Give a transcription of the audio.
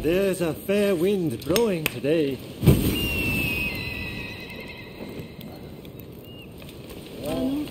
There's a fair wind blowing today. Um,